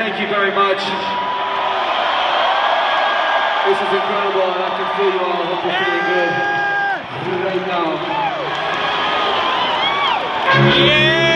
thank you very much. This is incredible, and I can feel you all. I hope you're feeling good right now. Yeah!